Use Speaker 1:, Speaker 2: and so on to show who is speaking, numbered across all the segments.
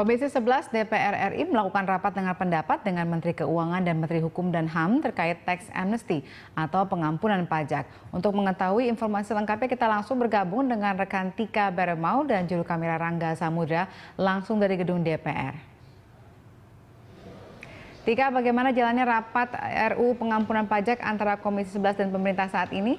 Speaker 1: Komisi 11 DPR RI melakukan rapat dengan pendapat dengan Menteri Keuangan dan Menteri Hukum dan HAM terkait tax amnesty atau pengampunan pajak. Untuk mengetahui informasi lengkapnya kita langsung bergabung dengan rekan Tika Beremau dan juru kamera Rangga Samudra langsung dari gedung DPR. Tika, bagaimana jalannya rapat RU pengampunan pajak antara Komisi 11 dan pemerintah saat ini?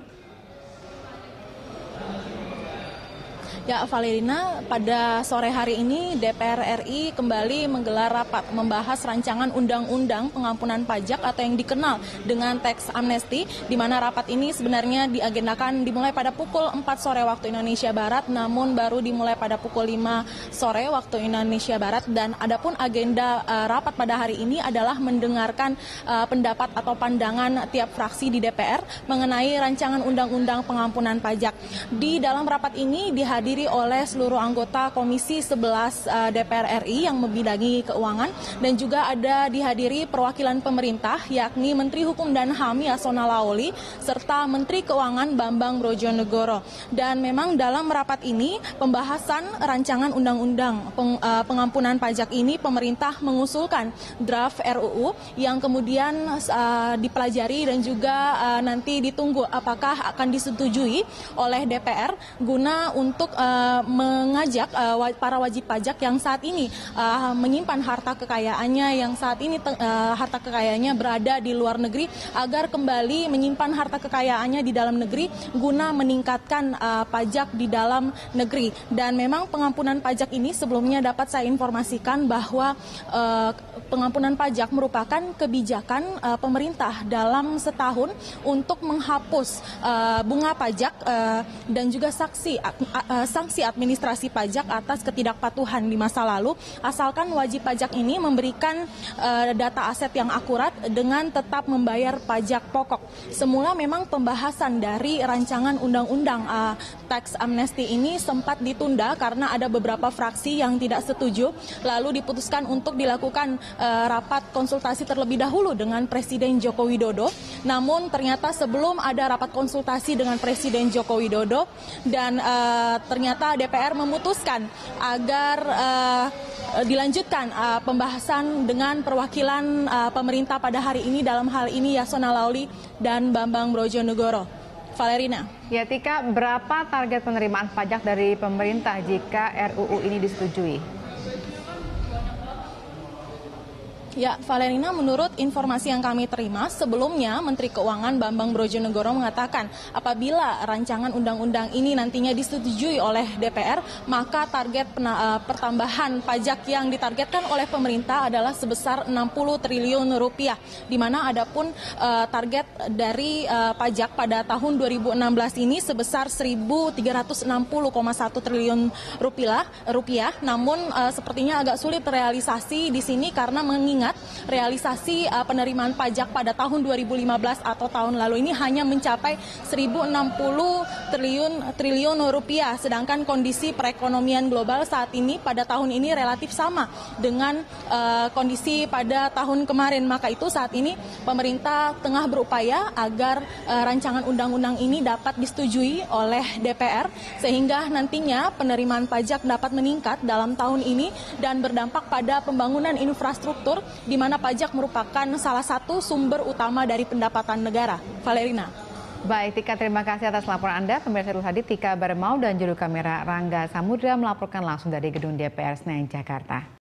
Speaker 2: Ya, Valerina, pada sore hari ini DPR RI kembali menggelar rapat membahas rancangan undang-undang pengampunan pajak atau yang dikenal dengan tax amnesty, di mana rapat ini sebenarnya diagendakan dimulai pada pukul 4 sore waktu Indonesia Barat, namun baru dimulai pada pukul 5 sore waktu Indonesia Barat. Dan adapun agenda uh, rapat pada hari ini adalah mendengarkan uh, pendapat atau pandangan tiap fraksi di DPR mengenai rancangan undang-undang pengampunan pajak. Di dalam rapat ini dihadiri dihadiri oleh seluruh anggota Komisi 11 uh, DPR RI yang membidangi keuangan dan juga ada dihadiri perwakilan pemerintah yakni Menteri Hukum dan HAM Yasona Laoli serta Menteri Keuangan Bambang Brojonegoro. Dan memang dalam rapat ini pembahasan rancangan undang-undang uh, pengampunan pajak ini pemerintah mengusulkan draft RUU yang kemudian uh, dipelajari dan juga uh, nanti ditunggu apakah akan disetujui oleh DPR guna untuk uh, mengajak uh, para wajib pajak yang saat ini uh, menyimpan harta kekayaannya yang saat ini uh, harta kekayaannya berada di luar negeri agar kembali menyimpan harta kekayaannya di dalam negeri guna meningkatkan uh, pajak di dalam negeri. Dan memang pengampunan pajak ini sebelumnya dapat saya informasikan bahwa uh, pengampunan pajak merupakan kebijakan uh, pemerintah dalam setahun untuk menghapus uh, bunga pajak uh, dan juga saksi uh, sanksi administrasi pajak atas ketidakpatuhan di masa lalu, asalkan wajib pajak ini memberikan uh, data aset yang akurat dengan tetap membayar pajak pokok. Semula memang pembahasan dari rancangan undang-undang uh, tax amnesty ini sempat ditunda karena ada beberapa fraksi yang tidak setuju, lalu diputuskan untuk dilakukan uh, rapat konsultasi terlebih dahulu dengan Presiden Joko Widodo. Namun ternyata sebelum ada rapat konsultasi dengan Presiden Joko Widodo dan uh, DPR memutuskan agar uh, dilanjutkan uh, pembahasan dengan perwakilan uh, pemerintah pada hari ini dalam hal ini Yasona Lauli dan Bambang Brojonegoro. Valerina.
Speaker 1: Ya, Tika, berapa target penerimaan pajak dari pemerintah jika RUU ini disetujui?
Speaker 2: Ya, Valerina, menurut informasi yang kami terima, sebelumnya Menteri Keuangan Bambang Brojonegoro mengatakan apabila rancangan undang-undang ini nantinya disetujui oleh DPR, maka target uh, pertambahan pajak yang ditargetkan oleh pemerintah adalah sebesar 60 triliun rupiah, di mana ada pun uh, target dari uh, pajak pada tahun 2016 ini sebesar 1.360,1 triliun rupiah, rupiah. Namun uh, sepertinya agak sulit terrealisasi di sini karena mengingat mengingat realisasi uh, penerimaan pajak pada tahun 2015 atau tahun lalu ini hanya mencapai 1.060 triliun triliun rupiah, sedangkan kondisi perekonomian global saat ini pada tahun ini relatif sama dengan uh, kondisi pada tahun kemarin. Maka itu saat ini pemerintah tengah berupaya agar uh, rancangan undang-undang ini dapat disetujui oleh DPR sehingga nantinya penerimaan pajak dapat meningkat dalam tahun ini dan berdampak pada pembangunan infrastruktur di mana pajak merupakan salah satu sumber utama dari pendapatan negara. Valerina.
Speaker 1: Baik, Tika terima kasih atas laporan Anda. Pemirsa Rul Hadi, Tika Bermau dan juru kamera Rangga Samudra melaporkan langsung dari gedung DPR Senayan, Jakarta.